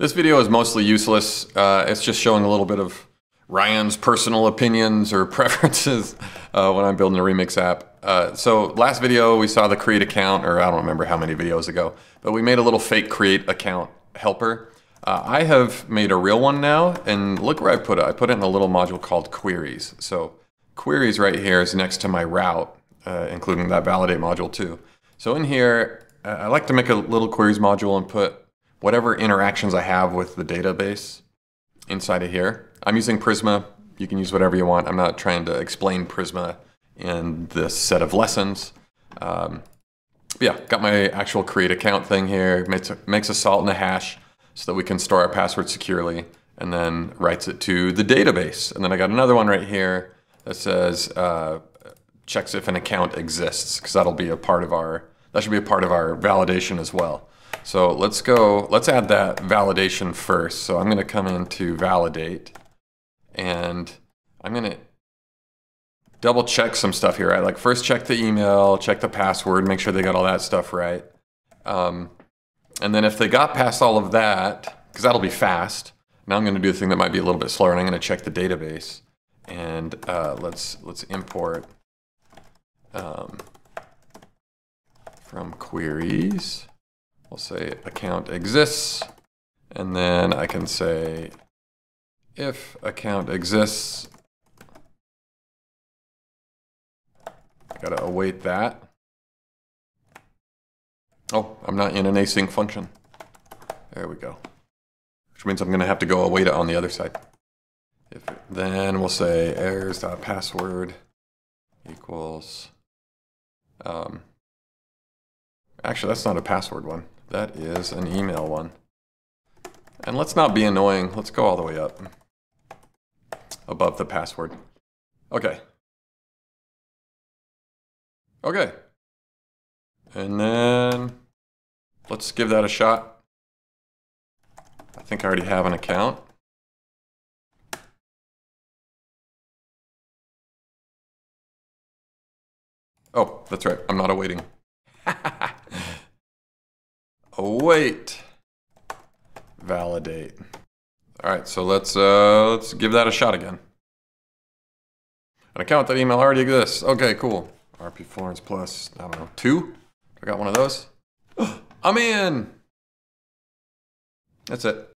This video is mostly useless. Uh, it's just showing a little bit of Ryan's personal opinions or preferences uh, when I'm building a Remix app. Uh, so last video we saw the create account, or I don't remember how many videos ago, but we made a little fake create account helper. Uh, I have made a real one now, and look where I put it. I put it in a little module called queries. So queries right here is next to my route, uh, including that validate module too. So in here, uh, I like to make a little queries module and put whatever interactions I have with the database inside of here. I'm using Prisma. You can use whatever you want. I'm not trying to explain Prisma in this set of lessons. Um, yeah, got my actual create account thing here. Makes a, makes a salt and a hash so that we can store our password securely and then writes it to the database. And then I got another one right here that says uh, checks if an account exists because that'll be a part of our, that should be a part of our validation as well. So let's go, let's add that validation first. So I'm gonna come into validate and I'm gonna double check some stuff here. Right? Like first check the email, check the password, make sure they got all that stuff right. Um, and then if they got past all of that, because that'll be fast, now I'm gonna do the thing that might be a little bit slower and I'm gonna check the database. And uh, let's, let's import um, from queries. We'll say account exists, and then I can say if account exists, gotta await that. Oh, I'm not in an async function. There we go. Which means I'm gonna have to go await it on the other side. If then we'll say errors.password equals um, actually that's not a password one. That is an email one. And let's not be annoying. Let's go all the way up above the password. Okay. Okay. And then let's give that a shot. I think I already have an account. Oh, that's right. I'm not awaiting. Await. Validate. All right, so let's uh, let's give that a shot again. An account that email already exists. Okay, cool. RP Florence plus, I don't know, two? I got one of those. I'm in. That's it.